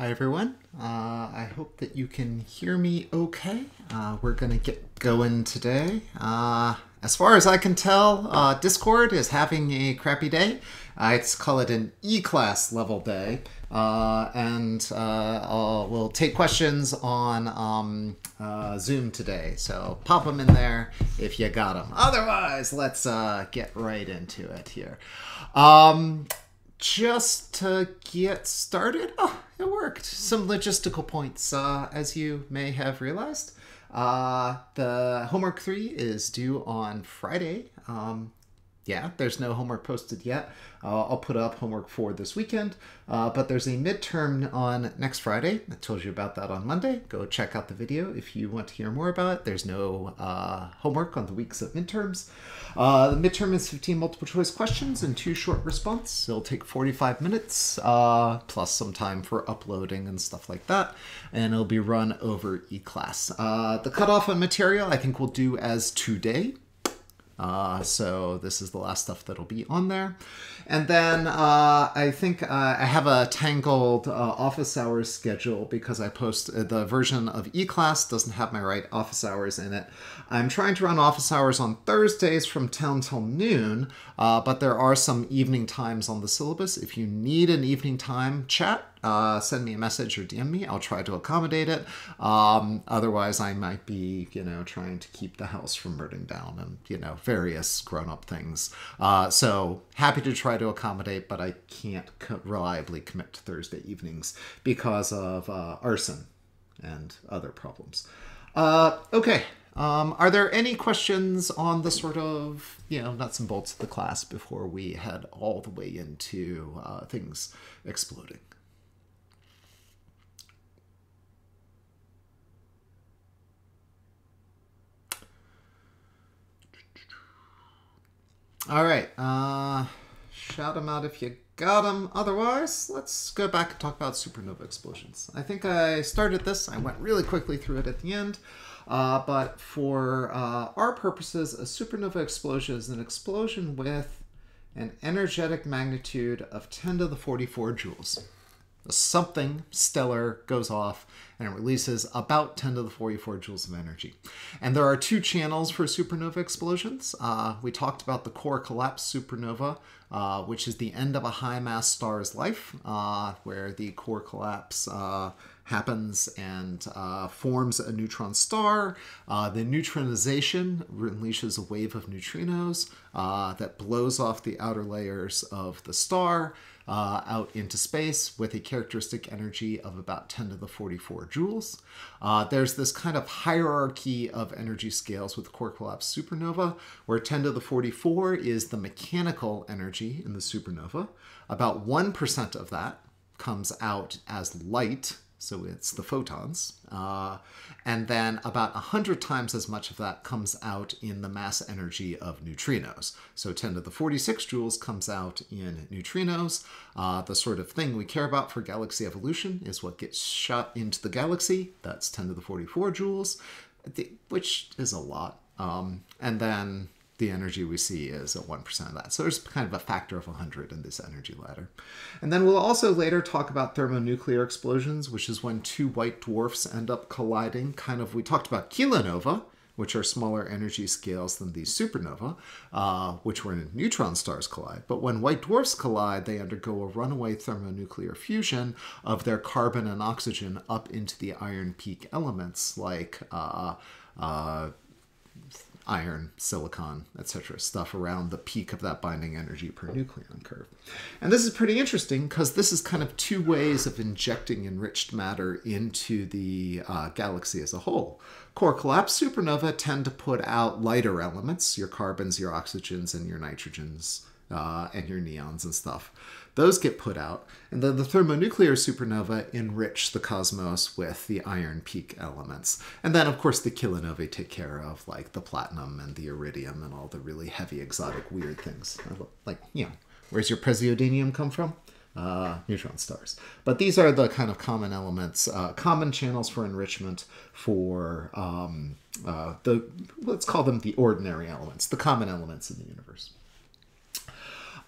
Hi, everyone. Uh, I hope that you can hear me okay. Uh, we're to get going today. Uh, as far as I can tell, uh, Discord is having a crappy day. Uh, let's call it an E class level day. Uh, and we'll take questions on um, Zoom today. So pop them in there if you got them. Otherwise, let's get right into it here. Um, just to get started, oh, it worked. Some logistical points, uh, as you may have realized. Uh, the homework three is due on Friday. Um, yeah, there's no homework posted yet. Uh, I'll put up homework for this weekend, uh, but there's a midterm on next Friday. I told you about that on Monday. Go check out the video if you want to hear more about it. There's no uh, homework on the weeks of midterms. Uh, the midterm is 15 multiple choice questions and two short response. It'll take 45 minutes, uh, plus some time for uploading and stuff like that, and it'll be run over eClass. Uh, the cutoff on material I think we'll do as today. Uh, so this is the last stuff that'll be on there. And then uh, I think uh, I have a tangled uh, office hours schedule because I post uh, the version of eClass doesn't have my right office hours in it. I'm trying to run office hours on Thursdays from 10 till noon, uh, but there are some evening times on the syllabus. If you need an evening time chat, uh, send me a message or DM me. I'll try to accommodate it. Um, otherwise, I might be, you know, trying to keep the house from burning down and, you know, various grown up things. Uh, so happy to try to accommodate, but I can't co- reliably commit to Thursday evenings because of uh, arson and other problems. Uh, okay. Um, are there any questions on the sort of, you know, nuts and bolts of the class before we head all the way into uh, things exploding? All right. Uh, shout them out if you got them. Otherwise, let's go back and talk about supernova explosions. I think I started this. I went really quickly through it at the end. Uh, but for uh, our purposes, a supernova explosion is an explosion with an energetic magnitude of 10 to the 44 joules something stellar goes off and it releases about 10 to the 44 joules of energy. And there are two channels for supernova explosions. Uh, we talked about the core collapse supernova, uh, which is the end of a high mass star's life, uh, where the core collapse uh, happens and uh, forms a neutron star. Uh, the neutronization unleashes a wave of neutrinos that blows off the outer layers of the star uh, out into space with a characteristic energy of about 10 to the 44 joules. Uh, there's this kind of hierarchy of energy scales with core collapse supernova, where 10 to the 44 is the mechanical energy in the supernova. About 1% of that comes out as light so it's the photons. Uh, and then about 100 times as much of that comes out in the mass energy of neutrinos. So 10 to the 46 joules comes out in neutrinos. Uh, the sort of thing we care about for galaxy evolution is what gets shot into the galaxy. That's 10 to the 44 joules, which is a lot. Um, and then the energy we see is at 1% of that. So there's kind of a factor of 100 in this energy ladder. And then we'll also later talk about thermonuclear explosions, which is when two white dwarfs end up colliding. Kind of, we talked about kilonova, which are smaller energy scales than these supernova, uh, which when neutron stars collide. But when white dwarfs collide, they undergo a runaway thermonuclear fusion of their carbon and oxygen up into the iron peak elements like uh, uh, iron, silicon, etc., stuff around the peak of that binding energy per nucleon curve. And this is pretty interesting because this is kind of two ways of injecting enriched matter into the uh, galaxy as a whole. Core collapse supernova tend to put out lighter elements, your carbons, your oxygens, and your nitrogens, uh, and your neons and stuff. Those get put out, and then the thermonuclear supernova enrich the cosmos with the iron peak elements. And then, of course, the kilonovae take care of like the platinum and the iridium and all the really heavy, exotic, weird things. Like, you know, where's your praseodymium come from? Uh, neutron stars. But these are the kind of common elements, uh, common channels for enrichment for um, uh, the, let's call them the ordinary elements, the common elements in the universe.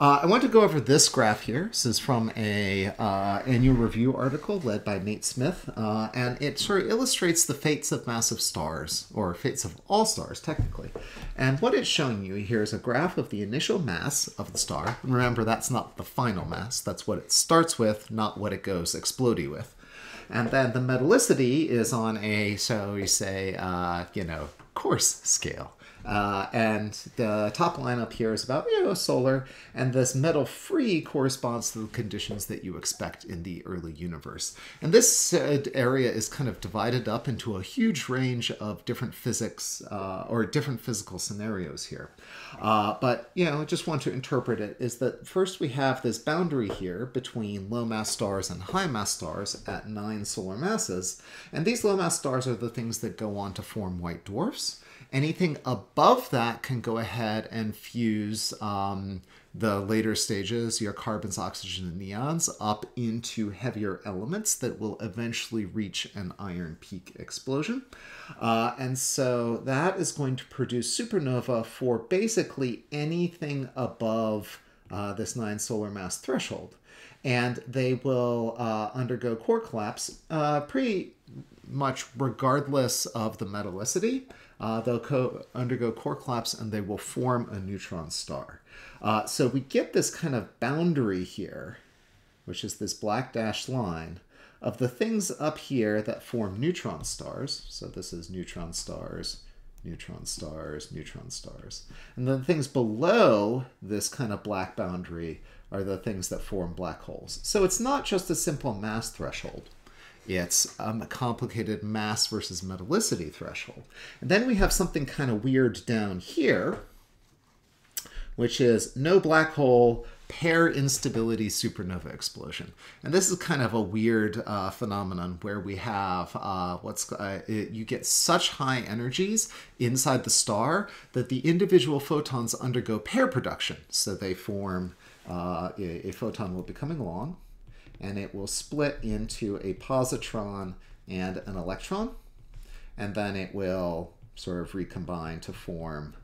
Uh, I want to go over this graph here. This is from a uh, annual review article led by Nate Smith, uh, and it sort of illustrates the fates of massive stars, or fates of all stars, technically. And what it's showing you here is a graph of the initial mass of the star. And remember, that's not the final mass. That's what it starts with, not what it goes exploding with. And then the metallicity is on a, so we say, uh, you know, coarse scale. Uh, and the top line up here is about you know solar, and this metal free corresponds to the conditions that you expect in the early universe. And this uh, area is kind of divided up into a huge range of different physics uh, or different physical scenarios here. Uh, but you know, just want to interpret it is that first we have this boundary here between low mass stars and high mass stars at nine solar masses, and these low mass stars are the things that go on to form white dwarfs. Anything above that can go ahead and fuse um, the later stages, your carbons, oxygen, and neons, up into heavier elements that will eventually reach an iron peak explosion. Uh, and so that is going to produce supernova for basically anything above uh, this nine solar mass threshold. And they will uh, undergo core collapse uh, pretty much regardless of the metallicity uh, they'll co- undergo core collapse and they will form a neutron star. Uh, so we get this kind of boundary here, which is this black dashed line, of the things up here that form neutron stars. So this is neutron stars, neutron stars, neutron stars. And then things below this kind of black boundary are the things that form black holes. So it's not just a simple mass threshold. It's um, a complicated mass versus metallicity threshold. And then we have something kind of weird down here, which is no black hole, pair instability supernova explosion. And this is kind of a weird uh, phenomenon where we have uh, what's uh, it, you get such high energies inside the star that the individual photons undergo pair production. So they form uh, a, a photon will be coming along and it will split into a positron and an electron, and then it will sort of recombine to form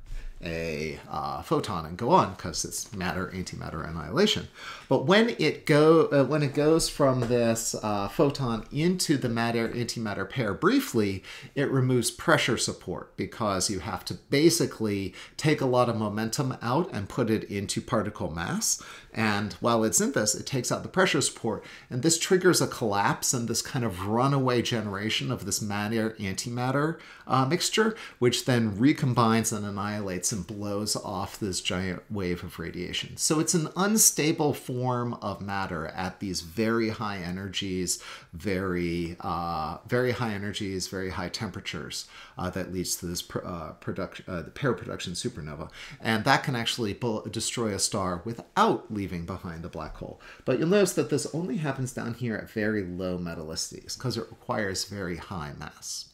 a uh, photon and go on because it's matter antimatter annihilation. But when it go uh, when it goes from this uh, photon into the matter antimatter pair briefly, it removes pressure support because you have to basically take a lot of momentum out and put it into particle mass. And while it's in this, it takes out the pressure support, and this triggers a collapse and this kind of runaway generation of this matter antimatter uh, mixture, which then recombines and annihilates and blows off this giant wave of radiation. So it's an unstable form of matter at these very high energies, very uh, very high energies, very high temperatures uh, that leads to this pr- uh, production, uh, the pair production supernova, and that can actually destroy a star without leaving behind a black hole. But you'll notice that this only happens down here at very low metallicities because it requires very high mass.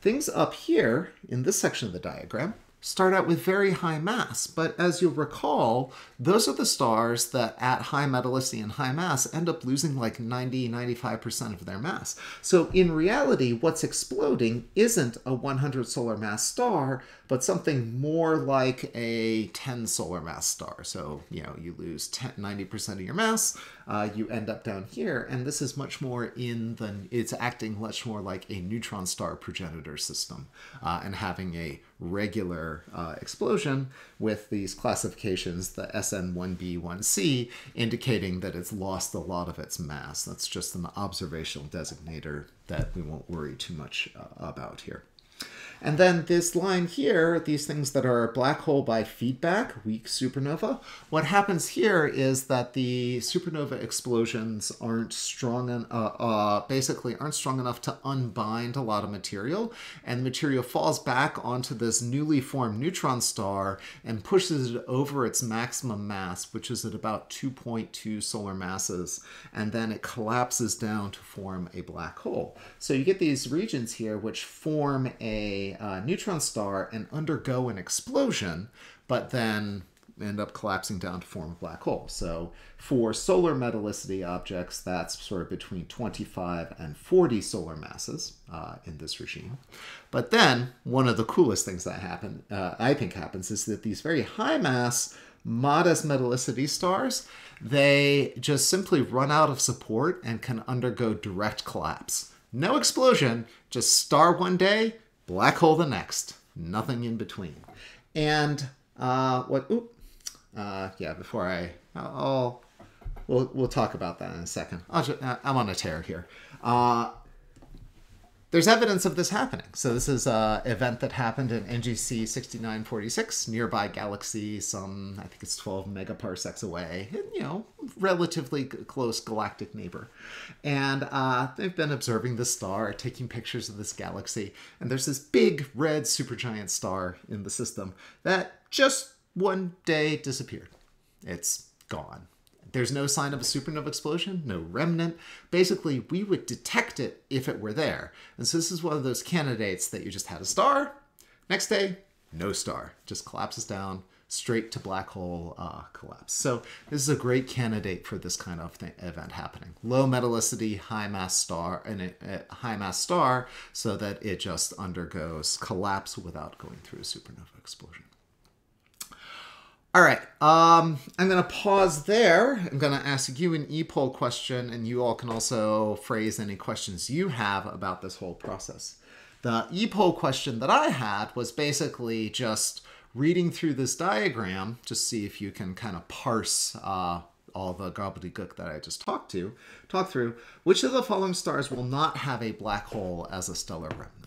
Things up here in this section of the diagram start out with very high mass, but as you'll recall, those are the stars that at high metallicity and high mass end up losing like 90 95% of their mass. So in reality, what's exploding isn't a 100 solar mass star, but something more like a 10 solar mass star. So, you know, you lose 10, 90% of your mass, uh, you end up down here, and this is much more in the, it's acting much more like a neutron star progenitor system uh, and having a regular uh, explosion with these classifications, the SN1B1C, indicating that it's lost a lot of its mass. That's just an observational designator that we won't worry too much uh, about here. And then this line here, these things that are black hole by feedback, weak supernova, what happens here is that the supernova explosions aren't strong, en- uh, uh, basically aren't strong enough to unbind a lot of material, and the material falls back onto this newly formed neutron star and pushes it over its maximum mass, which is at about 2.2 solar masses, and then it collapses down to form a black hole. So you get these regions here which form a uh, neutron star and undergo an explosion, but then end up collapsing down to form a black hole. So for solar metallicity objects, that's sort of between 25 and 40 solar masses uh, in this regime. But then one of the coolest things that happen, uh, I think happens, is that these very high mass modest metallicity stars, they just simply run out of support and can undergo direct collapse. No explosion, just star one day, black hole the next. Nothing in between. And uh, what? Oop, uh, yeah. Before I, I'll, we'll we'll talk about that in a second. i am on a tear here. Uh, there's evidence of this happening. So this is an event that happened in NGC 6946, nearby galaxy, some I think it's 12 megaparsecs away, you know, relatively close galactic neighbor. And uh, they've been observing the star, taking pictures of this galaxy, and there's this big red supergiant star in the system that just one day disappeared. It's gone. There's no sign of a supernova explosion, no remnant. Basically, we would detect it if it were there. And so this is one of those candidates that you just had a star, next day, no star, just collapses down straight to black hole uh, collapse. So this is a great candidate for this kind of thing, event happening. Low metallicity, high mass star, and a, a high mass star, so that it just undergoes collapse without going through a supernova explosion. All right, um, I'm going to pause there. I'm going to ask you an e-poll question, and you all can also phrase any questions you have about this whole process. The e-poll question that I had was basically just reading through this diagram to see if you can kind of parse uh, all the gobbledygook that I just talked to, talk through. Which of the following stars will not have a black hole as a stellar remnant?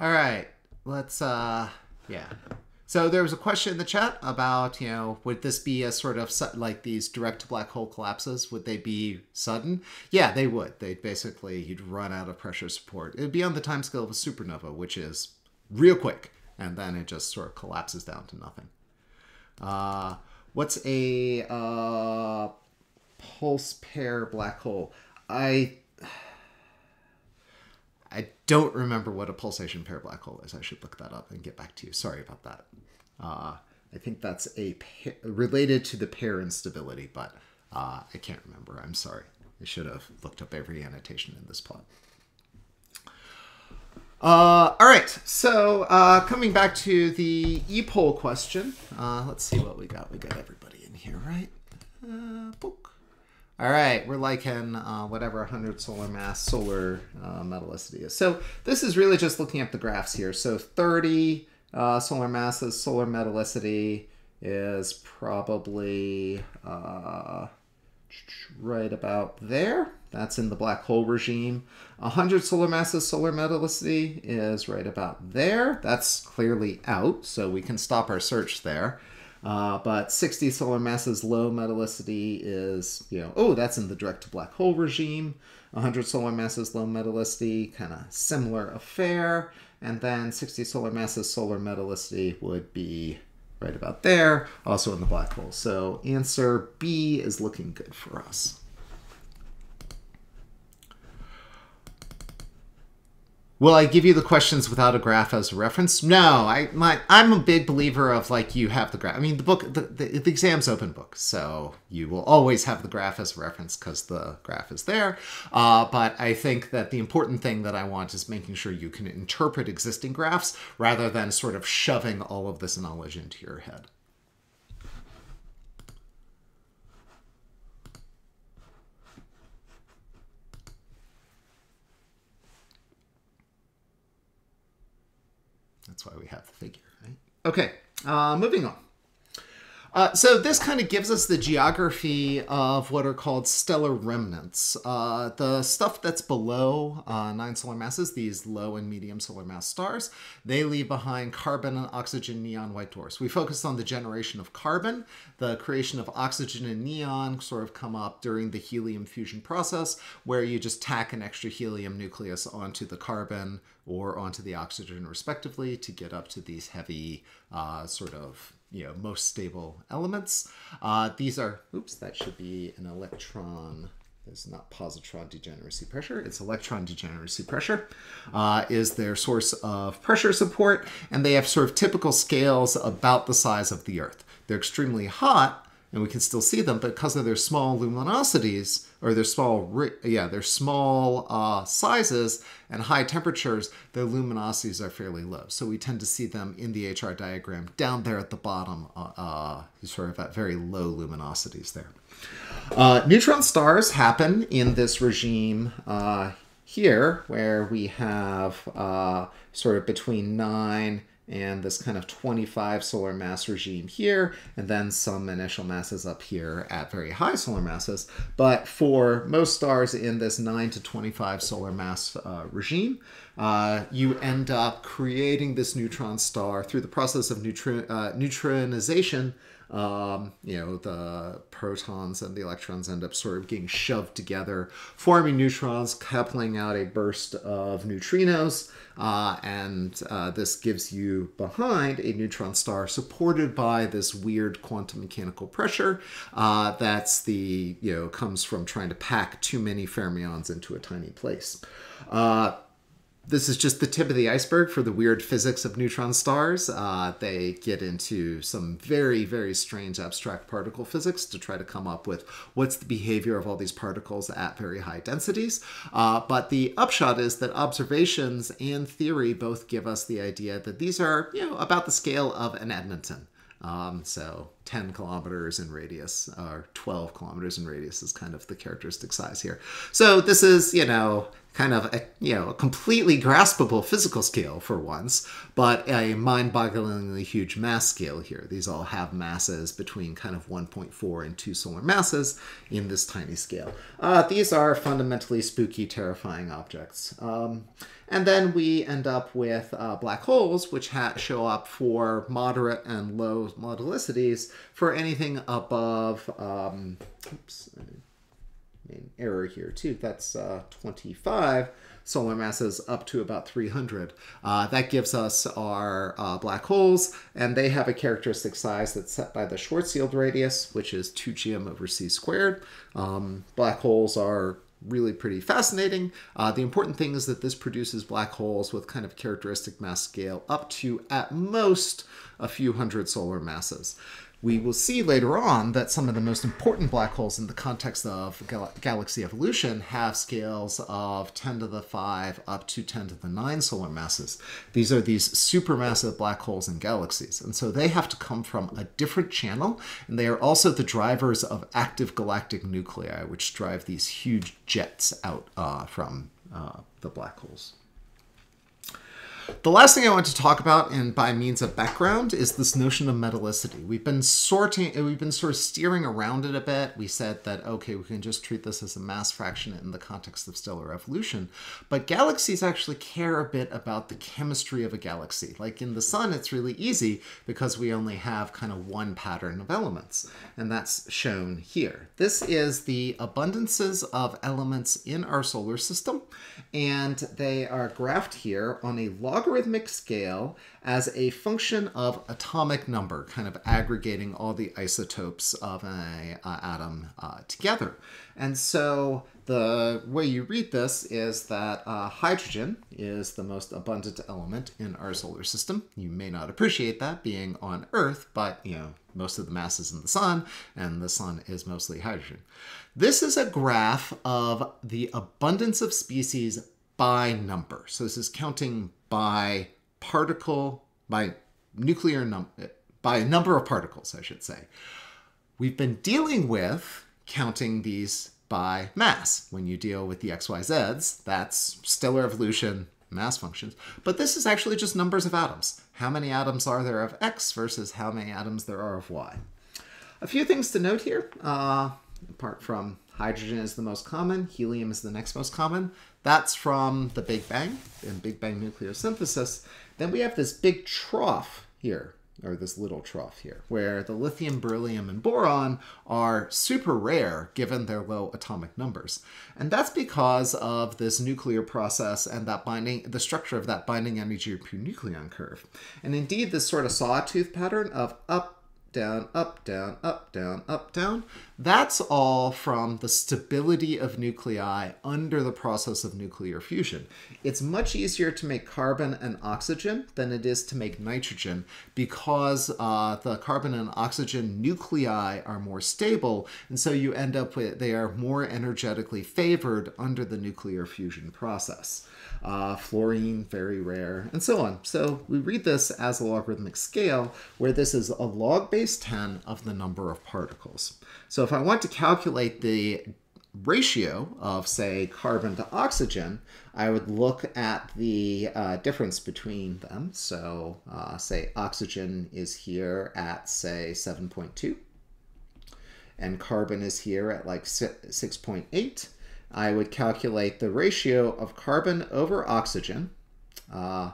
All right, let's uh, yeah. So there was a question in the chat about, you know, would this be a sort of like these direct black hole collapses? Would they be sudden? Yeah, they would. They'd basically, you'd run out of pressure support. It'd be on the time scale of a supernova, which is real quick, and then it just sort of collapses down to nothing. Uh, what's a uh, pulse pair black hole? I I don't remember what a pulsation pair black hole is. I should look that up and get back to you. Sorry about that. Uh, I think that's a related to the pair instability, but uh, I can't remember. I'm sorry. I should have looked up every annotation in this plot. Uh, all right, so uh, coming back to the e-poll question, uh, let's see what we got. We got everybody in here, right? Uh, all right, we're like in uh, whatever 100 solar mass solar uh, metallicity is. So this is really just looking at the graphs here. So 30 uh, solar masses, solar metallicity is probably uh, right about there. That's in the black hole regime. 100 solar masses, solar metallicity is right about there. That's clearly out, so we can stop our search there. Uh, but 60 solar masses low metallicity is, you know, oh, that's in the direct to black hole regime. 100 solar masses low metallicity, kind of similar affair. And then 60 solar masses solar metallicity would be right about there, also in the black hole. So answer B is looking good for us. Will I give you the questions without a graph as a reference? No, I my I'm a big believer of like you have the graph. I mean the book the, the, the exam's open book, so you will always have the graph as a reference because the graph is there. Uh, but I think that the important thing that I want is making sure you can interpret existing graphs rather than sort of shoving all of this knowledge into your head. That's why we have the figure, right? Okay, uh, moving on. Uh, so this kind of gives us the geography of what are called stellar remnants. Uh, the stuff that's below uh, nine solar masses, these low and medium solar mass stars, they leave behind carbon and oxygen neon white dwarfs. We focused on the generation of carbon. The creation of oxygen and neon sort of come up during the helium fusion process, where you just tack an extra helium nucleus onto the carbon or onto the oxygen respectively to get up to these heavy uh, sort of you know most stable elements. Uh, these are oops, that should be an electron. It's not positron degeneracy pressure. It's electron degeneracy pressure. Uh, is their source of pressure support, and they have sort of typical scales about the size of the Earth. They're extremely hot, and we can still see them, but because of their small luminosities, or their small, yeah, their small uh, sizes and high temperatures, their luminosities are fairly low. So we tend to see them in the HR diagram down there at the bottom, uh, uh, sort of at very low luminosities there. Uh, neutron stars happen in this regime uh, here, where we have uh, sort of between 9 and this kind of 25 solar mass regime here, and then some initial masses up here at very high solar masses. But for most stars in this 9 to 25 solar mass uh, regime, uh, you end up creating this neutron star through the process of neutron, uh, neutronization um, you know, the protons and the electrons end up sort of getting shoved together, forming neutrons, coupling out a burst of neutrinos, uh, and uh, this gives you behind a neutron star supported by this weird quantum mechanical pressure uh, that's the, you know, comes from trying to pack too many fermions into a tiny place. Uh, this is just the tip of the iceberg for the weird physics of neutron stars. Uh, they get into some very, very strange abstract particle physics to try to come up with what's the behavior of all these particles at very high densities. Uh, but the upshot is that observations and theory both give us the idea that these are, you know, about the scale of an Edmonton. Um, so 10 kilometers in radius or 12 kilometers in radius is kind of the characteristic size here. So this is, you know, kind of a, you know a completely graspable physical scale for once, but a mind-bogglingly huge mass scale here. These all have masses between kind of 1.4 and 2 solar masses in this tiny scale. Uh, these are fundamentally spooky, terrifying objects. Um, and then we end up with uh, black holes, which show up for moderate and low metallicities for anything above, um, oops, an error here too. That's uh, 25 solar masses up to about 300. Uh, that gives us our uh, black holes, and they have a characteristic size that's set by the Schwarzschild radius, which is 2 gm over c squared. Um, black holes are really pretty fascinating. Uh, the important thing is that this produces black holes with kind of characteristic mass scale up to, at most, a few hundred solar masses we will see later on that some of the most important black holes in the context of gal galaxy evolution have scales of 10 to the 5 up to 10 to the 9 solar masses. These are these supermassive black holes in galaxies, and so they have to come from a different channel, and they are also the drivers of active galactic nuclei, which drive these huge jets out uh, from uh, the black holes. The last thing I want to talk about, and by means of background, is this notion of metallicity. We've been sorting, we've been sort of steering around it a bit. We said that okay, we can just treat this as a mass fraction in the context of stellar evolution, but galaxies actually care a bit about the chemistry of a galaxy. Like in the sun, it's really easy because we only have kind of one pattern of elements, and that's shown here. This is the abundances of elements in our solar system, and they are graphed here on a log logarithmic scale as a function of atomic number, kind of aggregating all the isotopes of an atom uh, together. And so the way you read this is that uh, hydrogen is the most abundant element in our solar system. You may not appreciate that being on Earth, but you know most of the mass is in the sun, and the sun is mostly hydrogen. This is a graph of the abundance of species by number. So this is counting by particle, by nuclear number, by a number of particles, I should say. We've been dealing with counting these by mass. When you deal with the XYZs, that's stellar evolution mass functions. But this is actually just numbers of atoms. How many atoms are there of X versus how many atoms there are of Y? A few things to note here, uh, apart from hydrogen is the most common, helium is the next most common. That's from the Big Bang and Big Bang nucleosynthesis. Then we have this big trough here or this little trough here, where the lithium, beryllium, and boron are super rare given their low atomic numbers. And that's because of this nuclear process and that binding, the structure of that binding energy per nucleon curve. And indeed, this sort of sawtooth pattern of up, down, up, down, up, down, up, down. That's all from the stability of nuclei under the process of nuclear fusion. It's much easier to make carbon and oxygen than it is to make nitrogen because uh, the carbon and oxygen nuclei are more stable, and so you end up with they are more energetically favored under the nuclear fusion process uh, fluorine, very rare, and so on. So we read this as a logarithmic scale where this is a log base 10 of the number of particles. So if I want to calculate the ratio of, say, carbon to oxygen, I would look at the uh, difference between them. So, uh, say, oxygen is here at, say, 7.2, and carbon is here at like 6.8. I would calculate the ratio of carbon over oxygen. Uh,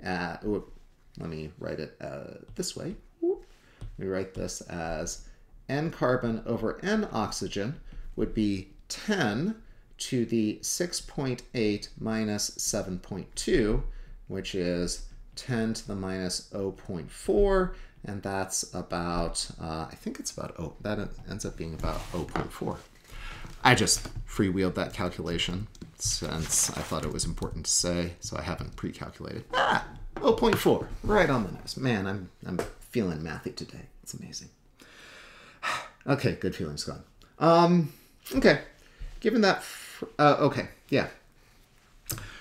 at, let me write it uh, this way. We write this as n carbon over n oxygen would be 10 to the 6.8 minus 7.2, which is 10 to the minus 0.4, and that's about, uh, I think it's about, oh, that ends up being about 0.4. I just freewheeled that calculation since I thought it was important to say, so I haven't pre-calculated. Ah, 0.4, right on the nose. Man, I'm, I'm feeling mathy today. It's amazing. okay, good feelings gone. Um, okay, given that, uh, okay, yeah.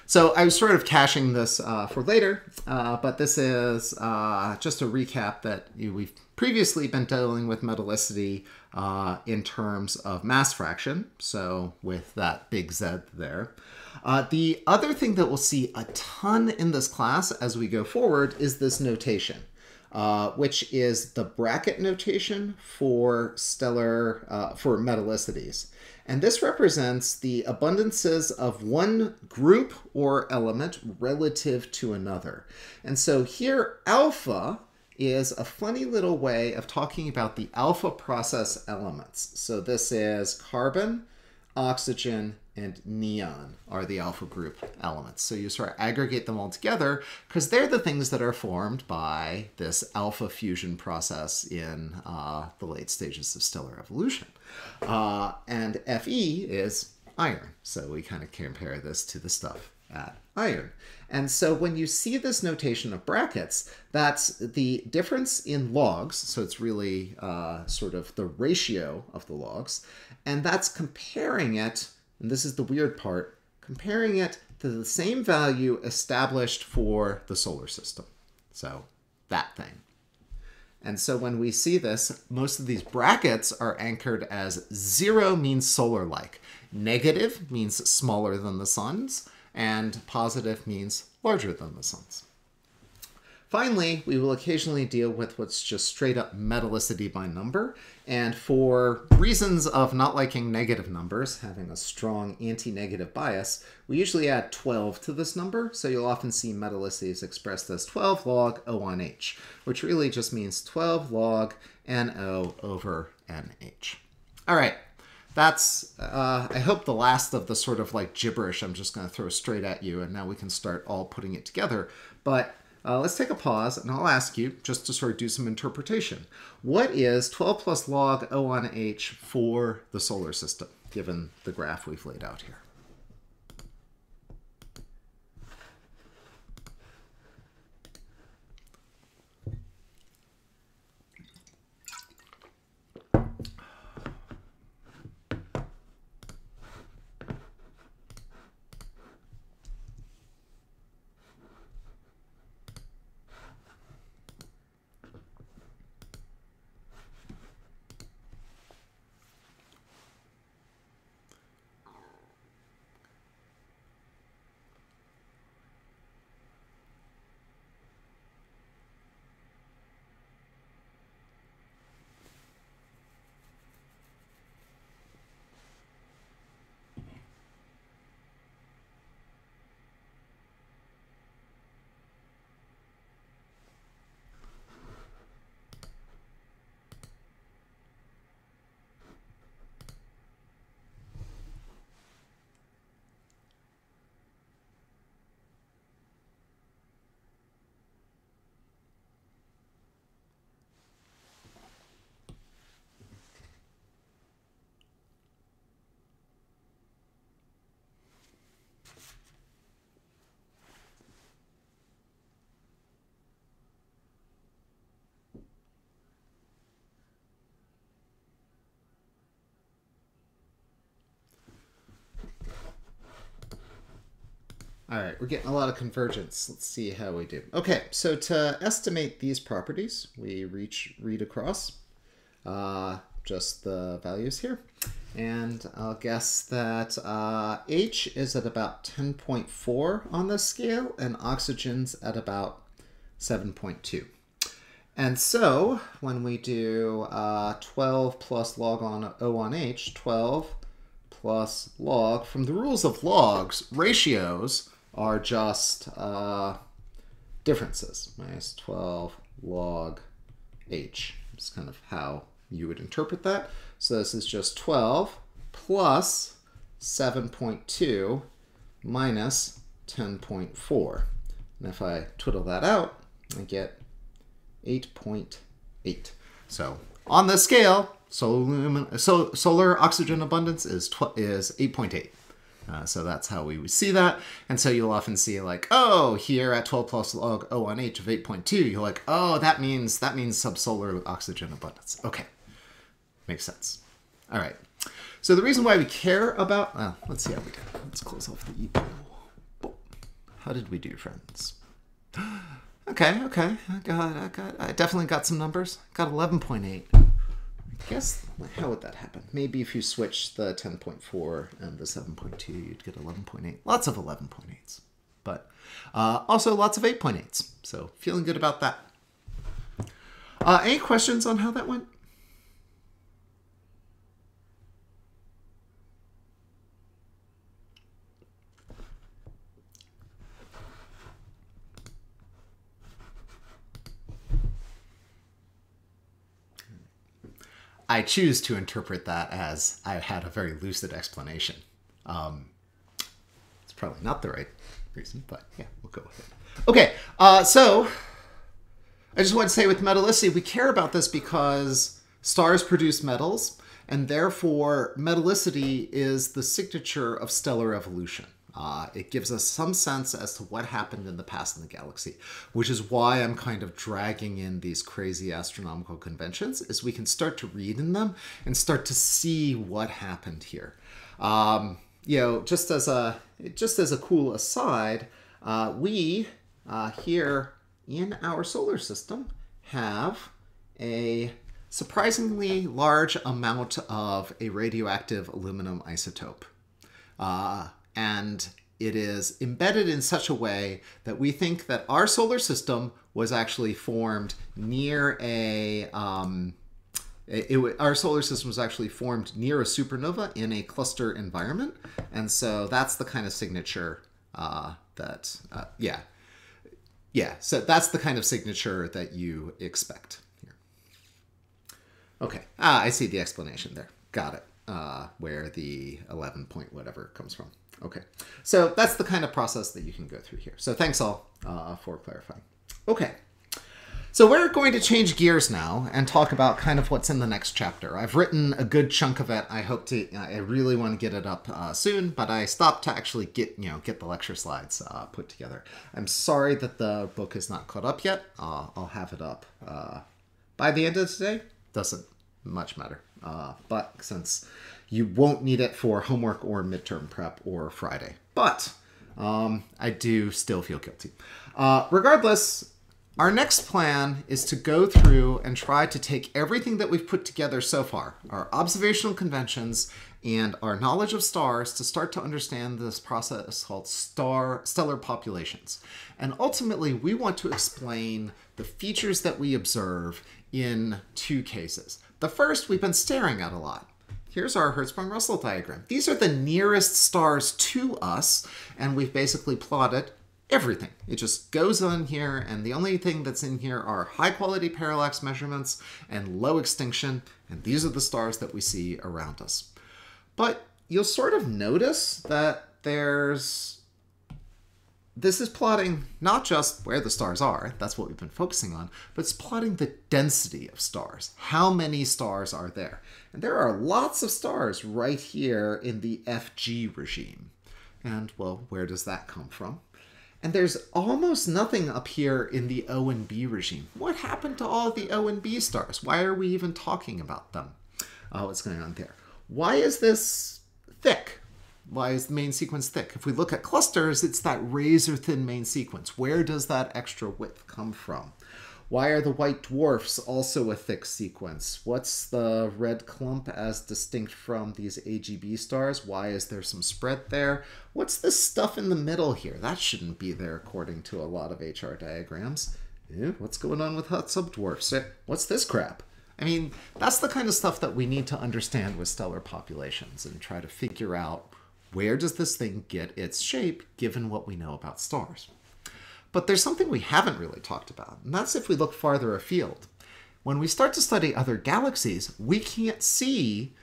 So I was sort of caching this uh, for later, uh, but this is uh, just a recap that we've previously been dealing with metallicity uh, in terms of mass fraction, so with that big Z there. Uh, the other thing that we'll see a ton in this class as we go forward is this notation, uh, which is the bracket notation for stellar, uh, for metallicities. And this represents the abundances of one group or element relative to another. And so here, alpha is a funny little way of talking about the alpha process elements. So this is carbon, oxygen, and neon are the alpha group elements. So you sort of aggregate them all together because they're the things that are formed by this alpha fusion process in uh, the late stages of stellar evolution. Uh, and Fe is iron. So we kind of compare this to the stuff at iron. And so when you see this notation of brackets, that's the difference in logs. So it's really uh, sort of the ratio of the logs. And that's comparing it, and this is the weird part, comparing it to the same value established for the solar system. So that thing. And so when we see this, most of these brackets are anchored as zero means solar-like. Negative means smaller than the sun's and positive means larger than the sun's. Finally, we will occasionally deal with what's just straight up metallicity by number. And for reasons of not liking negative numbers, having a strong anti-negative bias, we usually add 12 to this number. So you'll often see metallicities expressed as 12 log O on H, which really just means 12 log NO over NH. All right, that's, uh, I hope, the last of the sort of like gibberish I'm just going to throw straight at you, and now we can start all putting it together. But uh, let's take a pause, and I'll ask you just to sort of do some interpretation. What is 12 plus log O on H for the solar system, given the graph we've laid out here? All right, we're getting a lot of convergence. Let's see how we do. Okay, so to estimate these properties, we reach read across uh, just the values here. And I'll guess that uh, H is at about 10.4 on the scale and oxygen's at about 7.2. And so when we do uh, 12 plus log on O on H, 12 plus log, from the rules of logs, ratios are just uh, differences. Minus 12 log h. It's kind of how you would interpret that. So this is just 12 plus 7.2 minus 10.4. And if I twiddle that out, I get 8.8. .8. So on this scale, solar, solar oxygen abundance is, is 8.8. Uh, so that's how we see that. And so you'll often see like, oh, here at 12 plus log O on H of 8.2, you're like, oh, that means that means subsolar oxygen abundance. Okay, makes sense. All right. So the reason why we care about, well, let's see how we did. Let's close off the ePoll. How did we do, friends? Okay, okay. I got, I got, I definitely got some numbers. Got 11.8. I guess, how would that happen? Maybe if you switch the 10.4 and the 7.2, you'd get 11.8. Lots of 11.8s, but uh, also lots of 8.8s. So feeling good about that. Uh, any questions on how that went? I choose to interpret that as I had a very lucid explanation. Um, it's probably not the right reason, but yeah, we'll go with it. Okay, uh, so I just want to say with metallicity, we care about this because stars produce metals, and therefore metallicity is the signature of stellar evolution. Uh, it gives us some sense as to what happened in the past in the galaxy, which is why I'm kind of dragging in these crazy astronomical conventions, is we can start to read in them and start to see what happened here. Um, you know, just as a just as a cool aside, uh, we uh, here in our solar system have a surprisingly large amount of a radioactive aluminum isotope. Uh, and it is embedded in such a way that we think that our solar system was actually formed near a um, it, it, our solar system was actually formed near a supernova in a cluster environment. And so that's the kind of signature uh, that uh, yeah. Yeah so that's the kind of signature that you expect here. Okay ah i see the explanation there. Got it uh, where the 11 point whatever comes from. Okay, so that's the kind of process that you can go through here. So thanks all uh, for clarifying. Okay. So we're going to change gears now and talk about kind of what's in the next chapter. I've written a good chunk of it. I hope to. I really want to get it up uh, soon, but I stopped to actually get you know get the lecture slides uh, put together. I'm sorry that the book is not caught up yet. Uh, I'll have it up uh, by the end of today. Doesn't much matter. Uh, but since you won't need it for homework or midterm prep or Friday, but um, I do still feel guilty. Uh, regardless, our next plan is to go through and try to take everything that we've put together so far, our observational conventions and our knowledge of stars to start to understand this process called star stellar populations. And ultimately, we want to explain the features that we observe in two cases. The first we've been staring at a lot. Here's our Hertzsprung-Russell diagram. These are the nearest stars to us, and we've basically plotted everything. It just goes on here, and the only thing that's in here are high quality parallax measurements and low extinction, and these are the stars that we see around us. But you'll sort of notice that there's this is plotting not just where the stars are, that's what we've been focusing on, but it's plotting the density of stars. How many stars are there? And there are lots of stars right here in the FG regime. And, well, where does that come from? And there's almost nothing up here in the O and B regime. What happened to all the O and B stars? Why are we even talking about them? Uh, what's going on there? Why is this thick? Why is the main sequence thick? If we look at clusters, it's that razor thin main sequence. Where does that extra width come from? Why are the white dwarfs also a thick sequence? What's the red clump as distinct from these AGB stars? Why is there some spread there? What's this stuff in the middle here? That shouldn't be there according to a lot of HR diagrams. Eh, what's going on with hot subdwarfs? Eh, what's this crap? I mean, that's the kind of stuff that we need to understand with stellar populations and try to figure out where does this thing get its shape given what we know about stars? But there's something we haven't really talked about, and that's if we look farther afield. When we start to study other galaxies, we can't see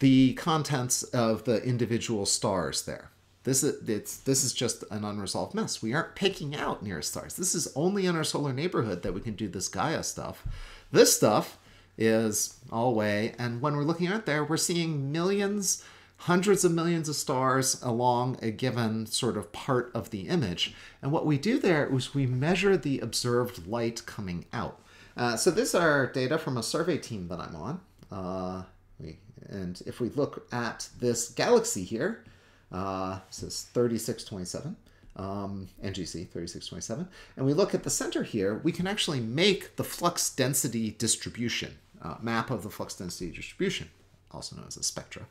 the contents of the individual stars there. This is it's this is just an unresolved mess. We aren't picking out nearest stars. This is only in our solar neighborhood that we can do this Gaia stuff. This stuff is all way, and when we're looking out there, we're seeing millions hundreds of millions of stars along a given sort of part of the image. And what we do there is we measure the observed light coming out. Uh, so these are data from a survey team that I'm on. Uh, we, and if we look at this galaxy here, uh, this is 3627, um, NGC 3627, and we look at the center here, we can actually make the flux density distribution, uh, map of the flux density distribution, also known as a spectra.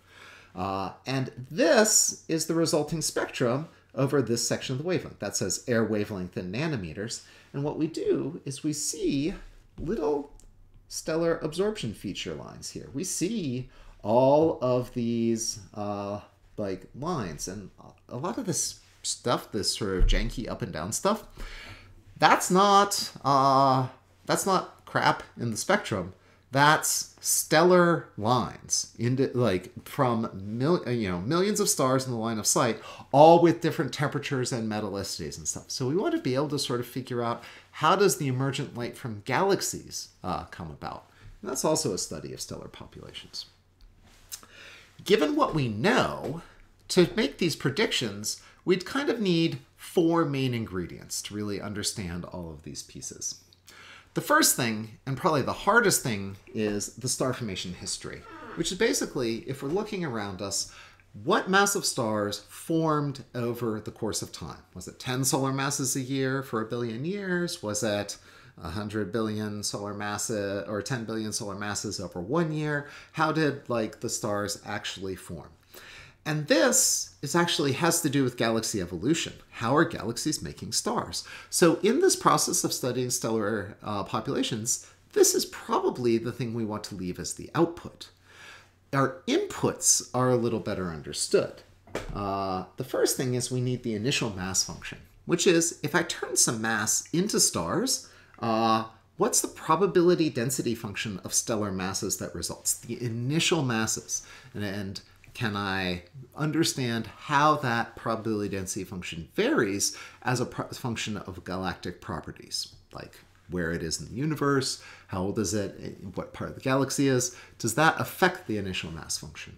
Uh, and this is the resulting spectrum over this section of the wavelength. That says air wavelength in nanometers. And what we do is we see little stellar absorption feature lines here. We see all of these uh, like lines and a lot of this stuff, this sort of janky up and down stuff, that's not uh, that's not crap in the spectrum that's stellar lines into like from mil, you know millions of stars in the line of sight all with different temperatures and metallicities and stuff. So we want to be able to sort of figure out how does the emergent light from galaxies uh, come about. And that's also a study of stellar populations. Given what we know to make these predictions we'd kind of need four main ingredients to really understand all of these pieces the first thing, and probably the hardest thing, is the star formation history, which is basically, if we're looking around us, what massive stars formed over the course of time? Was it 10 solar masses a year for a billion years? Was it 100 billion solar masses or 10 billion solar masses over one year? How did like the stars actually form? And this is actually has to do with galaxy evolution. How are galaxies making stars? So in this process of studying stellar uh, populations, this is probably the thing we want to leave as the output. Our inputs are a little better understood. Uh, the first thing is we need the initial mass function, which is if I turn some mass into stars, uh, what's the probability density function of stellar masses that results, the initial masses? And, and can I understand how that probability density function varies as a function of galactic properties, like where it is in the universe, how old is it, what part of the galaxy is, does that affect the initial mass function?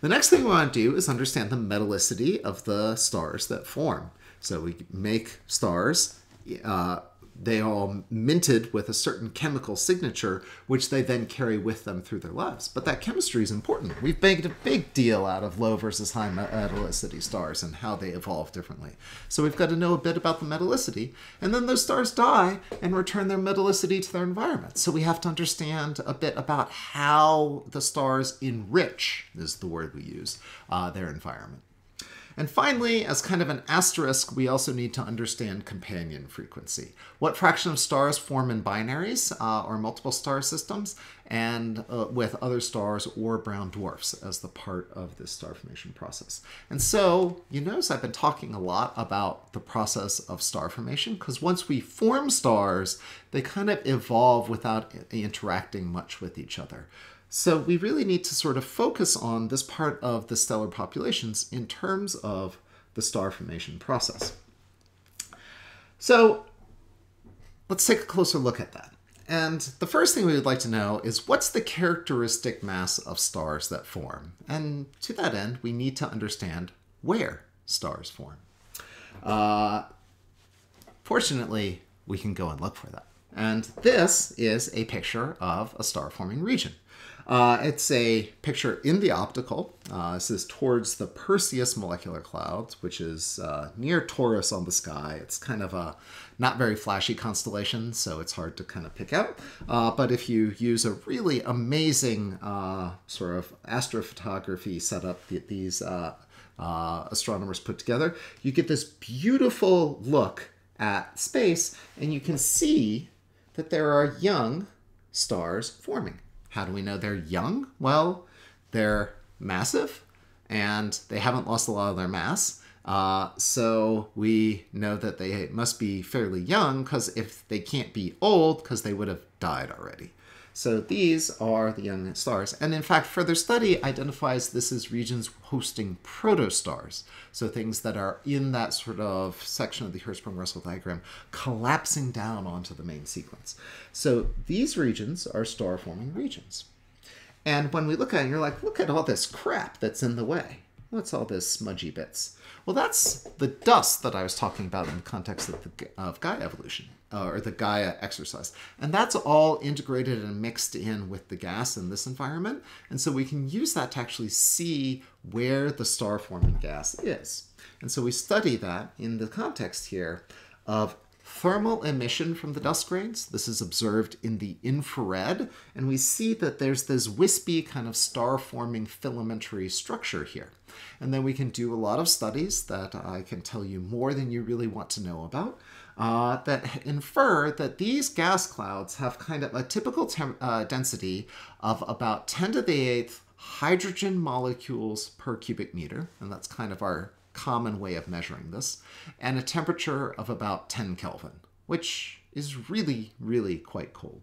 The next thing we want to do is understand the metallicity of the stars that form. So we make stars uh, they all minted with a certain chemical signature, which they then carry with them through their lives. But that chemistry is important. We've made a big deal out of low versus high metallicity stars and how they evolve differently. So we've got to know a bit about the metallicity, and then those stars die and return their metallicity to their environment. So we have to understand a bit about how the stars enrich, is the word we use, uh, their environment. And finally, as kind of an asterisk, we also need to understand companion frequency. What fraction of stars form in binaries uh, or multiple star systems and uh, with other stars or brown dwarfs as the part of this star formation process. And so you notice I've been talking a lot about the process of star formation because once we form stars, they kind of evolve without interacting much with each other. So we really need to sort of focus on this part of the stellar populations in terms of the star formation process. So let's take a closer look at that. And the first thing we would like to know is what's the characteristic mass of stars that form? And to that end, we need to understand where stars form. Uh, fortunately, we can go and look for that. And this is a picture of a star forming region. Uh, it's a picture in the optical. Uh, this is towards the Perseus molecular clouds, which is uh, near Taurus on the sky. It's kind of a not very flashy constellation, so it's hard to kind of pick out. Uh, but if you use a really amazing uh, sort of astrophotography setup that these uh, astronomers put together, you get this beautiful look at space, and you can see that there are young stars forming. How do we know they're young? Well, they're massive and they haven't lost a lot of their mass. Uh, so we know that they must be fairly young because if they can't be old, because they would have died already. So these are the young stars. And in fact, further study identifies this as regions hosting protostars. So things that are in that sort of section of the Hertzsprung-Russell diagram collapsing down onto the main sequence. So these regions are star-forming regions. And when we look at it, you're like, look at all this crap that's in the way. What's all this smudgy bits? Well, that's the dust that I was talking about in the context of, the, of Gaia evolution uh, or the Gaia exercise. And that's all integrated and mixed in with the gas in this environment. And so we can use that to actually see where the star forming gas is. And so we study that in the context here of thermal emission from the dust grains. This is observed in the infrared, and we see that there's this wispy kind of star-forming filamentary structure here. And then we can do a lot of studies that I can tell you more than you really want to know about uh, that infer that these gas clouds have kind of a typical uh, density of about 10 to the 8th hydrogen molecules per cubic meter, and that's kind of our common way of measuring this, and a temperature of about 10 Kelvin, which is really, really quite cold.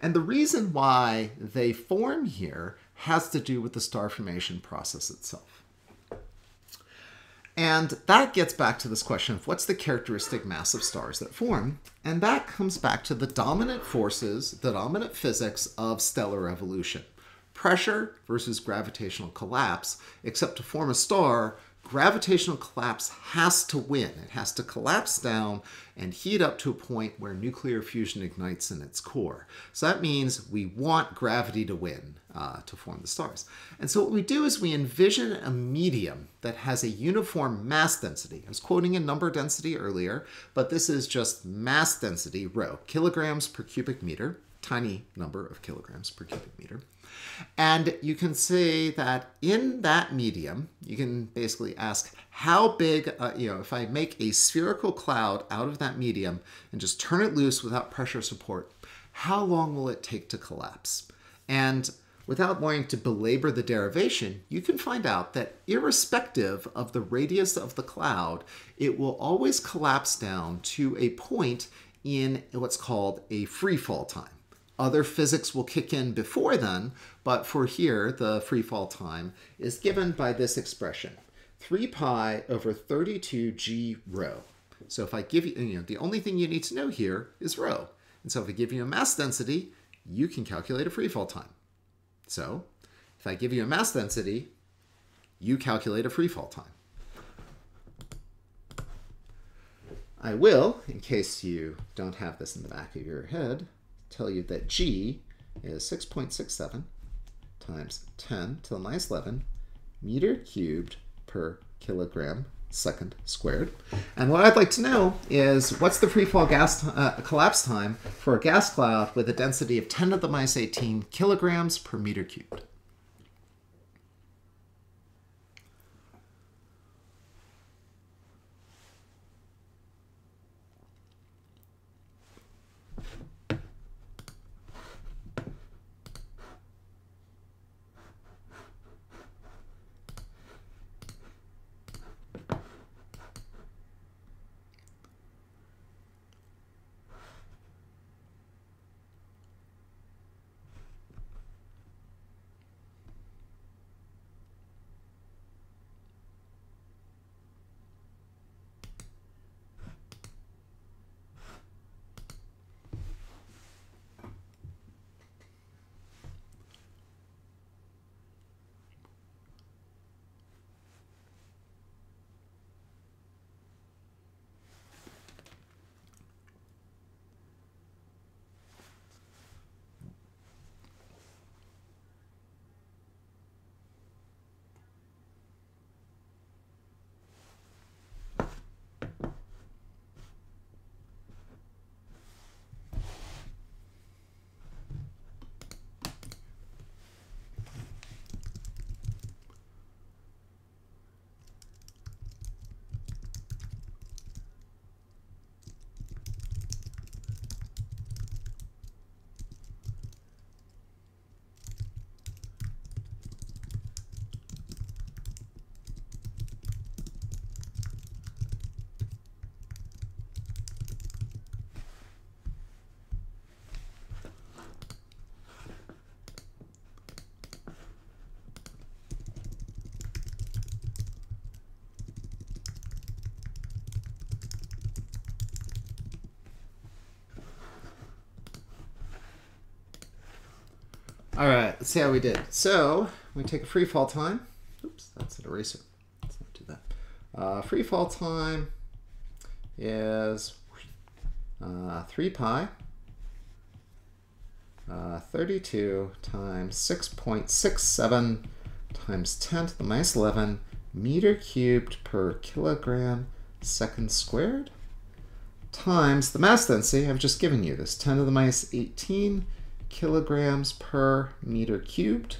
And the reason why they form here has to do with the star formation process itself. And that gets back to this question of what's the characteristic mass of stars that form? And that comes back to the dominant forces, the dominant physics of stellar evolution. Pressure versus gravitational collapse, except to form a star, gravitational collapse has to win. It has to collapse down and heat up to a point where nuclear fusion ignites in its core. So that means we want gravity to win uh, to form the stars. And so what we do is we envision a medium that has a uniform mass density. I was quoting a number density earlier, but this is just mass density, rho, kilograms per cubic meter, tiny number of kilograms per cubic meter. And you can say that in that medium, you can basically ask how big, uh, you know, if I make a spherical cloud out of that medium and just turn it loose without pressure support, how long will it take to collapse? And without wanting to belabor the derivation, you can find out that irrespective of the radius of the cloud, it will always collapse down to a point in what's called a free fall time. Other physics will kick in before then, but for here, the free fall time is given by this expression, 3 pi over 32g rho. So if I give you, you know, the only thing you need to know here is rho. And so if I give you a mass density, you can calculate a free fall time. So if I give you a mass density, you calculate a free fall time. I will, in case you don't have this in the back of your head, tell you that G is 6.67 times 10 to the minus 11 meter cubed per kilogram second squared. And what I'd like to know is what's the free fall gas uh, collapse time for a gas cloud with a density of 10 to the minus 18 kilograms per meter cubed? All right, let's see how we did. So we take a free fall time. Oops, that's an eraser. Let's not do that. Uh, free fall time is uh, 3 pi uh, 32 times 6.67 times 10 to the minus 11 meter cubed per kilogram second squared times the mass density. I've just given you this 10 to the minus 18 kilograms per meter cubed,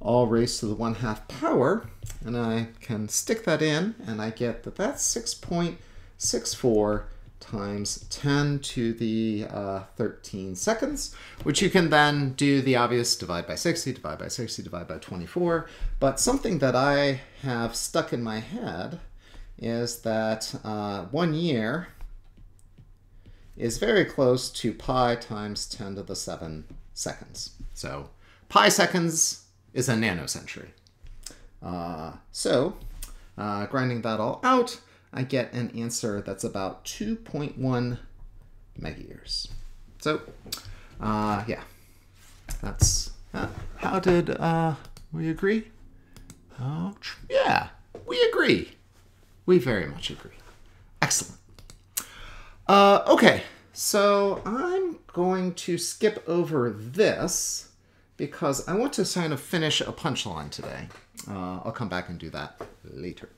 all raised to the 1 half power. And I can stick that in, and I get that that's 6.64 times 10 to the uh, 13 seconds, which you can then do the obvious divide by 60, divide by 60, divide by 24. But something that I have stuck in my head is that uh, one year is very close to pi times 10 to the 7 seconds. So pi seconds is a nanocentury. Uh, so uh, grinding that all out, I get an answer that's about 2.1 megayears. So uh, yeah, that's uh, how did uh, we agree? Oh, yeah, we agree. We very much agree. Excellent. Uh, okay, so I'm going to skip over this because I want to kind of finish a punchline today. Uh, I'll come back and do that later.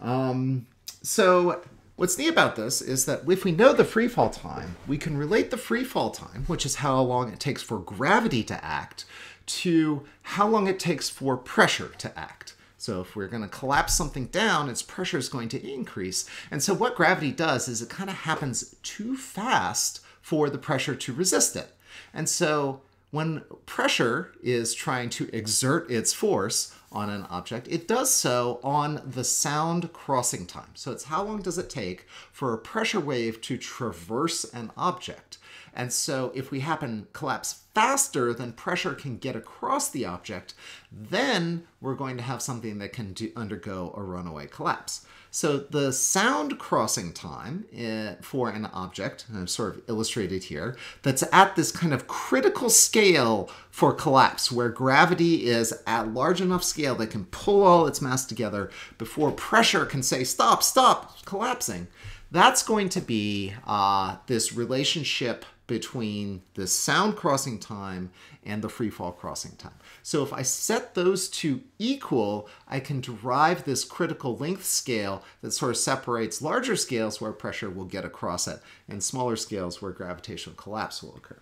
Um, so what's neat about this is that if we know the free fall time, we can relate the free fall time, which is how long it takes for gravity to act, to how long it takes for pressure to act. So if we're going to collapse something down, its pressure is going to increase. And so what gravity does is it kind of happens too fast for the pressure to resist it. And so when pressure is trying to exert its force on an object, it does so on the sound crossing time. So it's how long does it take for a pressure wave to traverse an object. And so if we happen collapse faster than pressure can get across the object, then we're going to have something that can do, undergo a runaway collapse. So the sound crossing time uh, for an object, and I've sort of illustrated here, that's at this kind of critical scale for collapse, where gravity is at large enough scale that can pull all its mass together before pressure can say, stop, stop, collapsing. That's going to be uh, this relationship between the sound crossing time and the free fall crossing time. So if I set those two equal, I can derive this critical length scale that sort of separates larger scales where pressure will get across it and smaller scales where gravitational collapse will occur.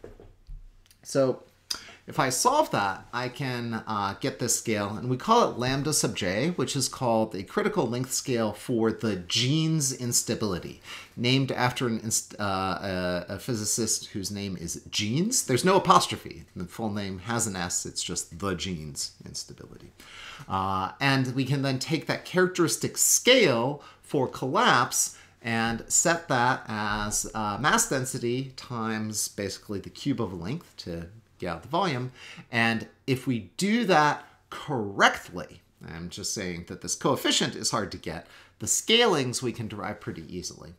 So if I solve that, I can uh, get this scale, and we call it lambda sub j, which is called the critical length scale for the Jeans instability, named after an uh, a, a, physicist whose name is Jeans. There's no apostrophe. The full name has an S. It's just the Jeans instability. Uh, and we can then take that characteristic scale for collapse and set that as uh, mass density times basically the cube of a length to get out the volume. And if we do that correctly, I'm just saying that this coefficient is hard to get, the scalings we can derive pretty easily.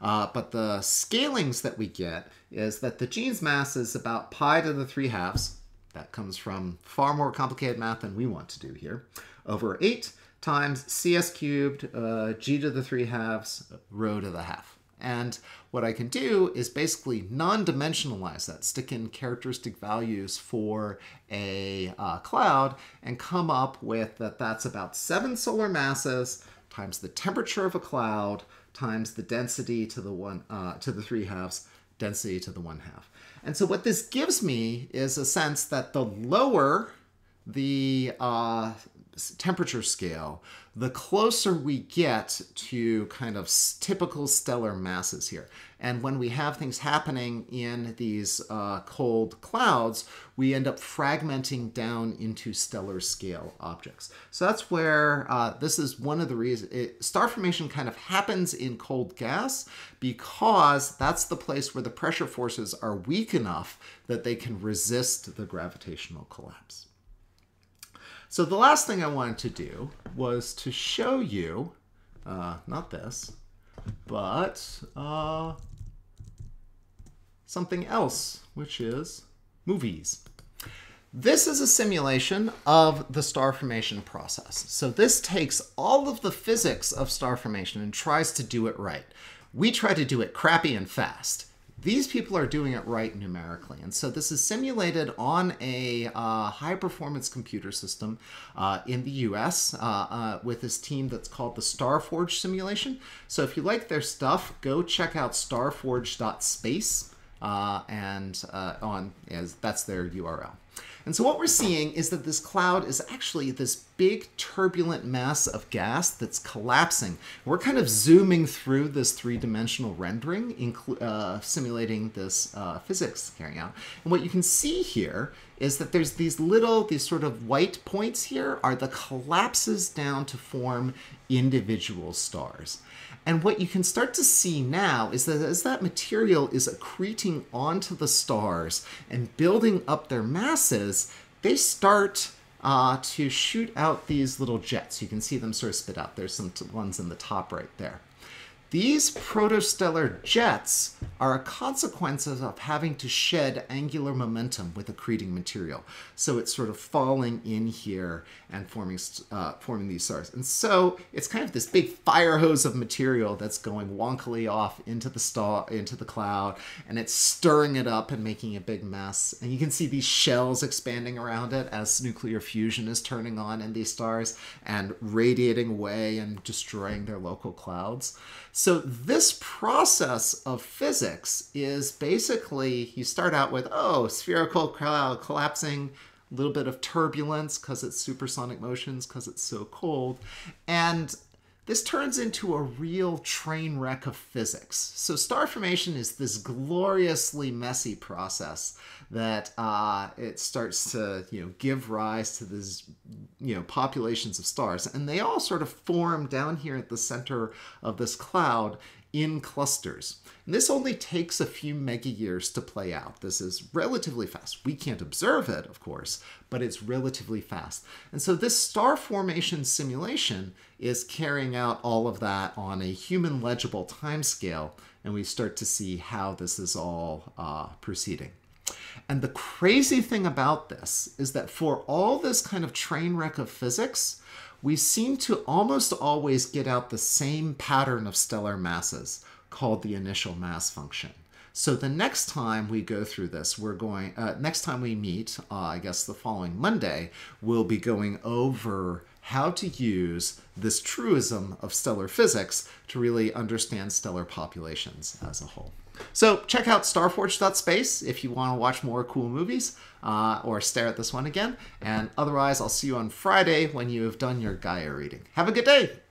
Uh, but the scalings that we get is that the Jeans mass is about pi to the 3 halves. That comes from far more complicated math than we want to do here. Over 8 times cs cubed uh, g to the 3 halves rho to the half. And what I can do is basically non-dimensionalize that, stick in characteristic values for a uh, cloud and come up with that that's about seven solar masses times the temperature of a cloud times the density to the one uh, to the three halves, density to the one half. And so what this gives me is a sense that the lower the uh, temperature scale, the closer we get to kind of typical stellar masses here. And when we have things happening in these uh, cold clouds, we end up fragmenting down into stellar scale objects. So that's where uh, this is one of the reasons it, star formation kind of happens in cold gas because that's the place where the pressure forces are weak enough that they can resist the gravitational collapse. So the last thing I wanted to do was to show you, uh, not this, but uh, something else, which is movies. This is a simulation of the star formation process. So this takes all of the physics of star formation and tries to do it right. We try to do it crappy and fast. These people are doing it right numerically. And so this is simulated on a uh, high performance computer system uh, in the US uh, uh, with this team that's called the Starforge simulation. So if you like their stuff, go check out starforge.space uh, and uh, on as that's their URL. And so what we're seeing is that this cloud is actually this big turbulent mass of gas that's collapsing. We're kind of zooming through this three-dimensional rendering, uh, simulating this uh, physics carrying out. And what you can see here is that there's these little, these sort of white points here are the collapses down to form individual stars. And what you can start to see now is that as that material is accreting onto the stars and building up their masses, they start uh, to shoot out these little jets. You can see them sort of spit out. There's some ones in the top right there. These protostellar jets are a consequence of having to shed angular momentum with accreting material. So it's sort of falling in here and forming, uh, forming these stars. And so it's kind of this big fire hose of material that's going wonkily off into the star, into the cloud, and it's stirring it up and making a big mess. And you can see these shells expanding around it as nuclear fusion is turning on in these stars and radiating away and destroying their local clouds. So this process of physics is basically, you start out with, oh, spherical cloud collapsing, a little bit of turbulence because it's supersonic motions because it's so cold. And this turns into a real train wreck of physics. So star formation is this gloriously messy process that uh, it starts to you know give rise to these you know populations of stars, and they all sort of form down here at the center of this cloud in clusters. And this only takes a few mega years to play out. This is relatively fast. We can't observe it, of course, but it's relatively fast. And so this star formation simulation is carrying out all of that on a human legible timescale, and we start to see how this is all uh, proceeding. And the crazy thing about this is that for all this kind of train wreck of physics, we seem to almost always get out the same pattern of stellar masses called the initial mass function. So the next time we go through this, we're going, uh, next time we meet, uh, I guess the following Monday, we'll be going over how to use this truism of stellar physics to really understand stellar populations as a whole. So check out starforge.space if you want to watch more cool movies uh, or stare at this one again. And otherwise, I'll see you on Friday when you have done your Gaia reading. Have a good day!